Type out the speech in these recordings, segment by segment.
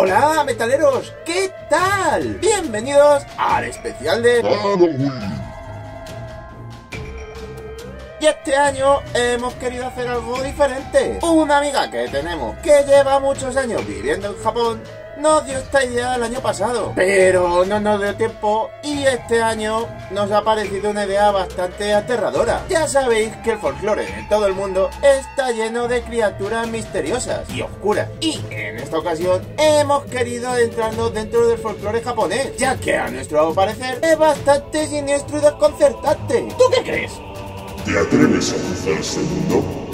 Hola, metaleros, ¿qué tal? Bienvenidos al especial de Halloween. Y este año hemos querido hacer algo diferente. Una amiga que tenemos que lleva muchos años viviendo en Japón nos dio esta idea el año pasado, pero no nos dio tiempo y este año nos ha parecido una idea bastante aterradora. Ya sabéis que el folclore de todo el mundo está lleno de criaturas misteriosas y oscuras. Y en esta ocasión hemos querido adentrarnos dentro del folclore japonés, ya que a nuestro parecer es bastante siniestro y desconcertante. ¿Tú qué crees? ¿Te atreves a cruzar mundo?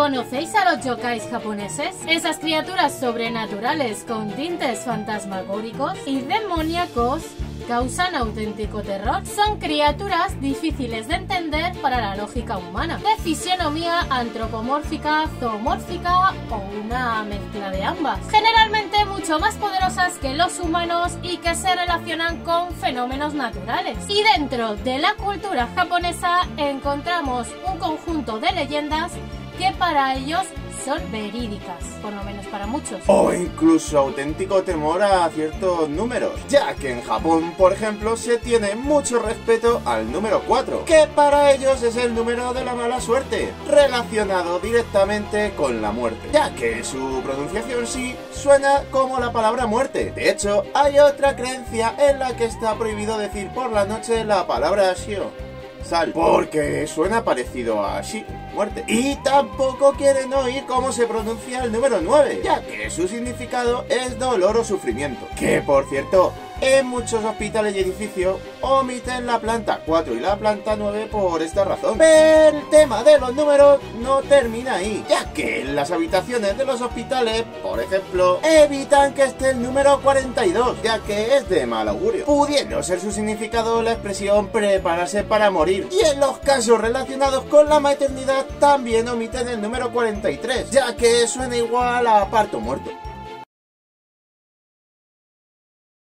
¿Conocéis a los yokais japoneses? Esas criaturas sobrenaturales con tintes fantasmagóricos y demoníacos causan auténtico terror. Son criaturas difíciles de entender para la lógica humana, de fisionomía antropomórfica, zoomórfica o una mezcla de ambas. Generalmente mucho más poderosas que los humanos y que se relacionan con fenómenos naturales. Y dentro de la cultura japonesa encontramos un conjunto de leyendas que para ellos son verídicas, por lo menos para muchos. O incluso auténtico temor a ciertos números, ya que en Japón, por ejemplo, se tiene mucho respeto al número 4, que para ellos es el número de la mala suerte, relacionado directamente con la muerte, ya que su pronunciación sí suena como la palabra muerte. De hecho, hay otra creencia en la que está prohibido decir por la noche la palabra shio sal, porque suena parecido a shi, muerte. Y tampoco quieren oír cómo se pronuncia el número 9, ya que su significado es dolor o sufrimiento. Que por cierto, en muchos hospitales y edificios omiten la planta 4 y la planta 9 por esta razón. Pero el tema de los números no termina ahí, ya que en las habitaciones de los hospitales, por ejemplo, evitan que esté el número 42, ya que es de mal augurio, pudiendo ser su significado la expresión prepararse para morir. Y en los casos relacionados con la maternidad también omiten el número 43, ya que suena igual a parto muerto.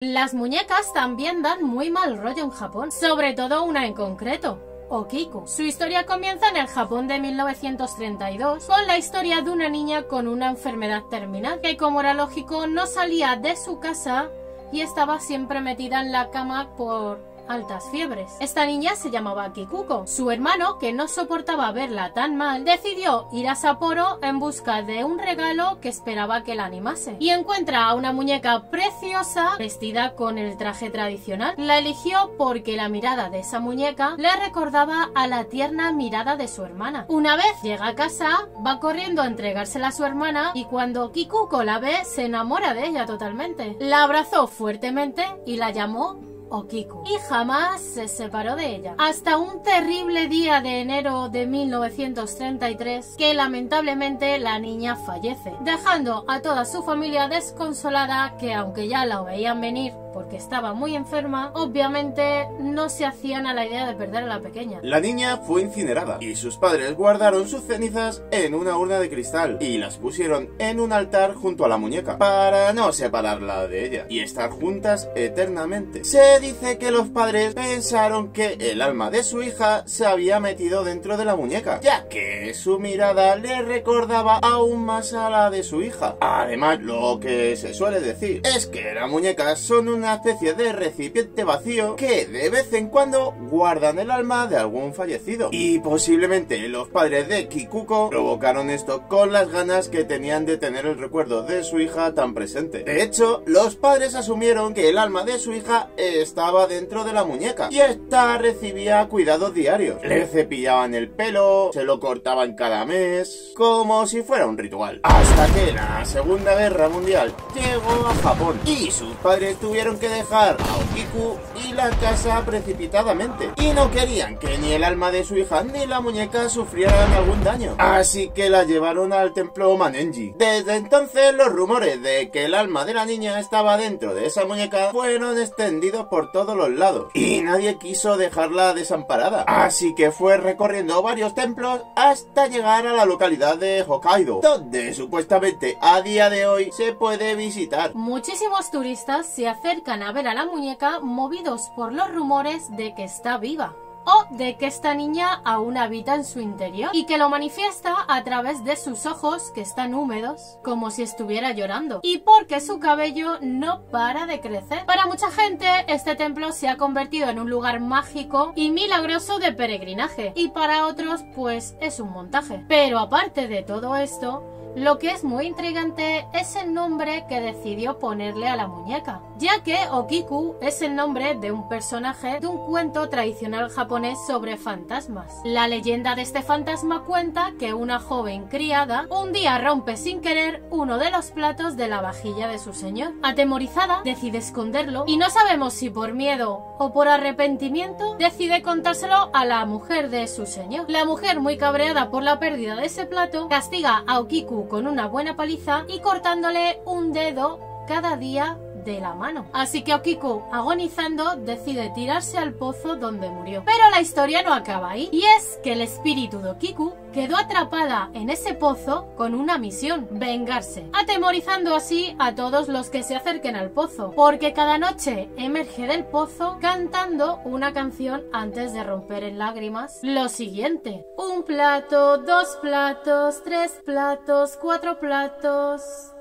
Las muñecas también dan muy mal rollo en Japón, sobre todo una en concreto. Okiku. Su historia comienza en el Japón de 1932 con la historia de una niña con una enfermedad terminal que como era lógico no salía de su casa y estaba siempre metida en la cama por altas fiebres. Esta niña se llamaba Kikuko. Su hermano, que no soportaba verla tan mal, decidió ir a Sapporo en busca de un regalo que esperaba que la animase. Y encuentra a una muñeca preciosa vestida con el traje tradicional. La eligió porque la mirada de esa muñeca le recordaba a la tierna mirada de su hermana. Una vez llega a casa, va corriendo a entregársela a su hermana y cuando Kikuko la ve, se enamora de ella totalmente. La abrazó fuertemente y la llamó Okiku y jamás se separó de ella. Hasta un terrible día de enero de 1933 que lamentablemente la niña fallece, dejando a toda su familia desconsolada que aunque ya la veían venir porque estaba muy enferma, obviamente no se hacían a la idea de perder a la pequeña. La niña fue incinerada y sus padres guardaron sus cenizas en una urna de cristal y las pusieron en un altar junto a la muñeca para no separarla de ella y estar juntas eternamente. Se dice que los padres pensaron que el alma de su hija se había metido dentro de la muñeca, ya que su mirada le recordaba aún más a la de su hija. Además, lo que se suele decir es que las muñecas son una especie de recipiente vacío que de vez en cuando guardan el alma de algún fallecido. Y posiblemente los padres de Kikuko provocaron esto con las ganas que tenían de tener el recuerdo de su hija tan presente. De hecho, los padres asumieron que el alma de su hija estaba dentro de la muñeca y esta recibía cuidados diarios. Le cepillaban el pelo, se lo cortaban cada mes, como si fuera un ritual. Hasta que la Segunda Guerra Mundial llegó a Japón y sus padres tuvieron que dejar a Okiku y la casa precipitadamente. Y no querían que ni el alma de su hija ni la muñeca sufrieran algún daño. Así que la llevaron al templo Manenji. Desde entonces los rumores de que el alma de la niña estaba dentro de esa muñeca fueron extendidos por todos los lados. Y nadie quiso dejarla desamparada. Así que fue recorriendo varios templos hasta llegar a la localidad de Hokkaido, donde supuestamente a día de hoy se puede visitar. Muchísimos turistas se acercan a ver a la muñeca movidos por los rumores de que está viva. o de que esta niña aún habita en su interior y que lo manifiesta a través de sus ojos que están húmedos, como si estuviera llorando, y porque su cabello no para de crecer. Para mucha gente, este templo se ha convertido en un lugar mágico y milagroso de peregrinaje, y para otros, pues es un montaje. Pero aparte de todo esto, lo que es muy intrigante es el nombre que decidió ponerle a la muñeca, ya que Okiku es el nombre de un personaje de un cuento tradicional japonés sobre fantasmas. La leyenda de este fantasma cuenta que una joven criada un día rompe sin querer uno de los platos de la vajilla de su señor. Atemorizada, decide esconderlo y no sabemos si por miedo o por arrepentimiento decide contárselo a la mujer de su señor. La mujer, muy cabreada por la pérdida de ese plato, castiga a Okiku con una buena paliza y cortándole un dedo cada día de la mano. Así que Okiku, agonizando, decide tirarse al pozo donde murió. Pero la historia no acaba ahí. Y es que el espíritu de Okiku quedó atrapada en ese pozo con una misión, vengarse, atemorizando así a todos los que se acerquen al pozo, porque cada noche emerge del pozo cantando una canción antes de romper en lágrimas lo siguiente. Un plato, dos platos, tres platos, cuatro platos.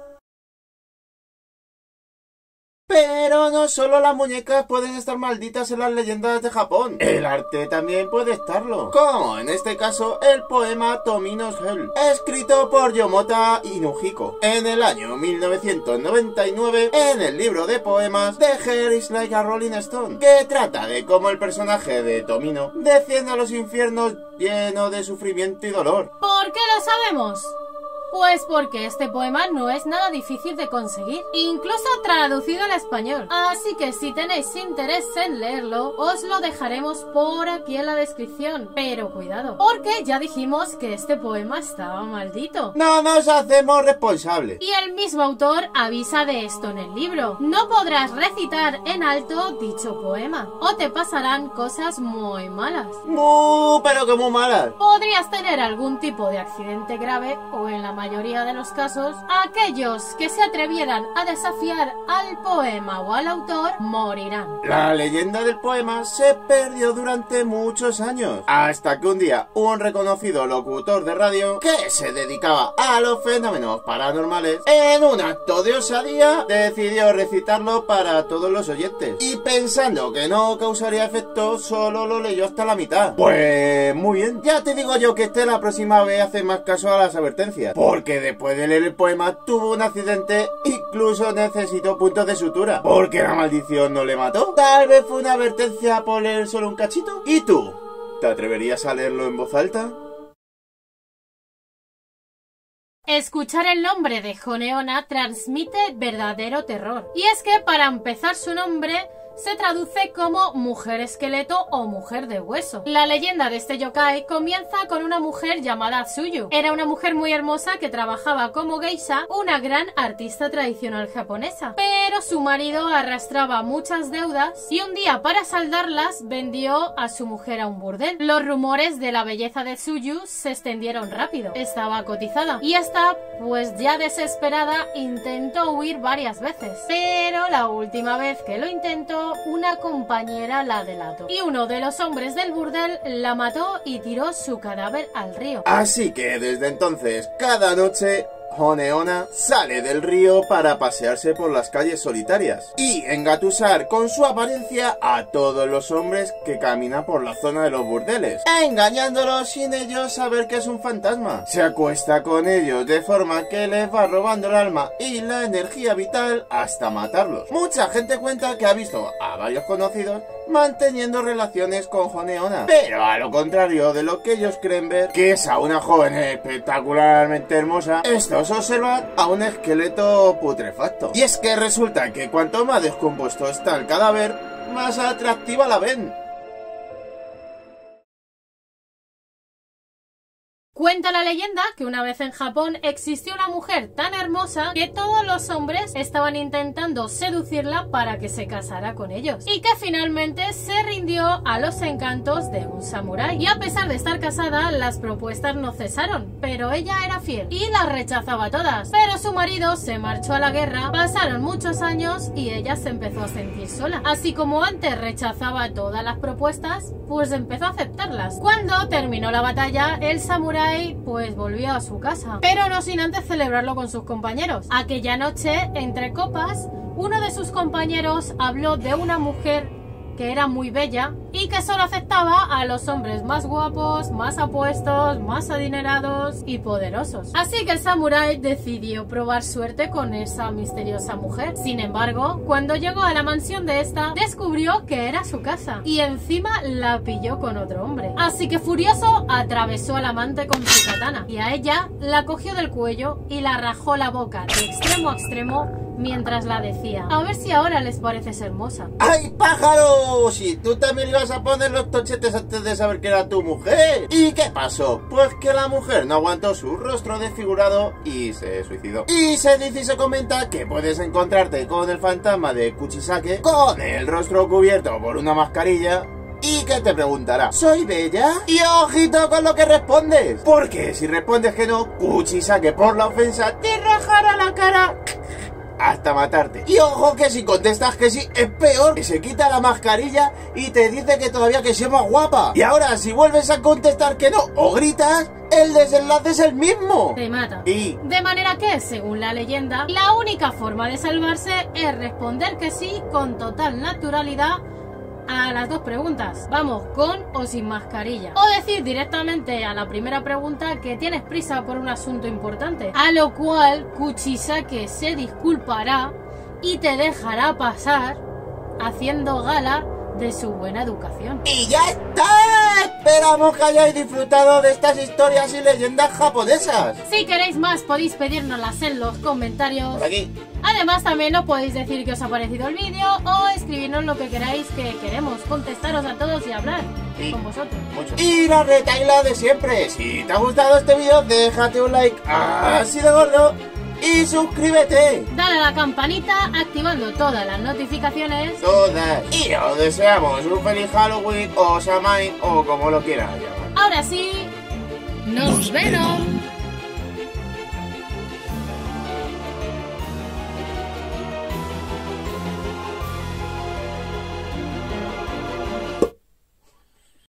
Pero no solo las muñecas pueden estar malditas en las leyendas de Japón, el arte también puede estarlo. Como en este caso el poema Tomino's Hell, escrito por Yomota Inuhiko en el año 1999 en el libro de poemas The Hair is Like a Rolling Stone, que trata de cómo el personaje de Tomino desciende a los infiernos lleno de sufrimiento y dolor. ¿Por qué lo sabemos? Pues porque este poema no es nada difícil de conseguir, incluso traducido al español. Así que si tenéis interés en leerlo, os lo dejaremos por aquí en la descripción. Pero cuidado, porque ya dijimos que este poema estaba maldito. No nos hacemos responsables. Y el mismo autor avisa de esto en el libro. No podrás recitar en alto dicho poema, o te pasarán cosas muy malas. Muy, pero que muy malas. Podrías tener algún tipo de accidente grave o en la mayoría de los casos, aquellos que se atrevieran a desafiar al poema o al autor morirán. La leyenda del poema se perdió durante muchos años, hasta que un día un reconocido locutor de radio que se dedicaba a los fenómenos paranormales, en un acto de osadía, decidió recitarlo para todos los oyentes. Y pensando que no causaría efecto, solo lo leyó hasta la mitad. Pues muy bien, ya te digo yo que este la próxima vez hace más caso a las advertencias porque después de leer el poema tuvo un accidente, incluso necesitó puntos de sutura, porque la maldición no le mató. Tal vez fue una advertencia por leer solo un cachito. ¿Y tú? ¿Te atreverías a leerlo en voz alta? Escuchar el nombre de Joneona transmite verdadero terror. Y es que para empezar su nombre se traduce como mujer esqueleto o mujer de hueso. La leyenda de este yokai comienza con una mujer llamada Tsuyu. Era una mujer muy hermosa que trabajaba como geisha, una gran artista tradicional japonesa. Pero su marido arrastraba muchas deudas y un día para saldarlas vendió a su mujer a un burdel. Los rumores de la belleza de Tsuyu se extendieron rápido. Estaba cotizada y esta, pues ya desesperada, intentó huir varias veces. Pero la última vez que lo intentó una compañera la delató. Y uno de los hombres del burdel la mató y tiró su cadáver al río. Así que desde entonces, cada noche Honeona sale del río para pasearse por las calles solitarias y engatusar con su apariencia a todos los hombres que caminan por la zona de los burdeles, engañándolos sin ellos saber que es un fantasma. Se acuesta con ellos de forma que les va robando el alma y la energía vital hasta matarlos. Mucha gente cuenta que ha visto a varios conocidos manteniendo relaciones con Joneona. Pero a lo contrario de lo que ellos creen ver, que es a una joven espectacularmente hermosa, estos observan a un esqueleto putrefacto. Y es que resulta que cuanto más descompuesto está el cadáver, más atractiva la ven. Cuenta la leyenda que una vez en Japón existió una mujer tan hermosa que todos los hombres estaban intentando seducirla para que se casara con ellos y que finalmente se rindió a los encantos de un samurái. Y a pesar de estar casada, las propuestas no cesaron, pero ella era fiel y las rechazaba todas. Pero su marido se marchó a la guerra, pasaron muchos años y ella se empezó a sentir sola. Así como antes rechazaba todas las propuestas, pues empezó a aceptarlas. Cuando terminó la batalla, el samurái pues volvió a su casa, pero no sin antes celebrarlo con sus compañeros. Aquella noche, entre copas, uno de sus compañeros habló de una mujer que era muy bella y que solo aceptaba a los hombres más guapos, más apuestos, más adinerados y poderosos. Así que el samurái decidió probar suerte con esa misteriosa mujer. Sin embargo, cuando llegó a la mansión de esta, descubrió que era su casa y encima la pilló con otro hombre. Así que furioso, atravesó al amante con su katana y a ella la cogió del cuello y la rajó la boca de extremo a extremo mientras la decía. A ver si ahora les pareces hermosa. ¡Ay, pájaro! Si tú también ibas a poner los tochetes antes de saber que era tu mujer. ¿Y qué pasó? Pues que la mujer no aguantó su rostro desfigurado y se suicidó. Y se dice y se comenta que puedes encontrarte con el fantasma de Kuchisake con el rostro cubierto por una mascarilla y que te preguntará, ¿soy bella? Y ojito con lo que respondes, porque si respondes que no, Kuchisake por la ofensa te rajará la cara hasta matarte. Y ojo que si contestas que sí, es peor, que se quita la mascarilla y te dice que todavía que sea más guapa. Y ahora, si vuelves a contestar que no o gritas, el desenlace es el mismo. Te mata. Y De manera que, según la leyenda, la única forma de salvarse es responder que sí con total naturalidad a las dos preguntas. Vamos, con o sin mascarilla. O decir directamente a la primera pregunta que tienes prisa por un asunto importante. A lo cual Kuchisake se disculpará y te dejará pasar haciendo gala de su buena educación. Y ya está. Esperamos que hayáis disfrutado de estas historias y leyendas japonesas. Si queréis más podéis pedírnoslas en los comentarios. Por aquí. Además también nos podéis decir qué os ha parecido el vídeo o escribirnos lo que queráis que queremos contestaros a todos y hablar Sí. con vosotros. Mucho. Y la retaila de siempre. Si te ha gustado este vídeo, déjate un like así de gordo y suscríbete. Dale a la campanita activando todas las notificaciones. Todas. Y os deseamos un feliz Halloween o Samhain o como lo quieras llamar. Ahora sí, nos vemos.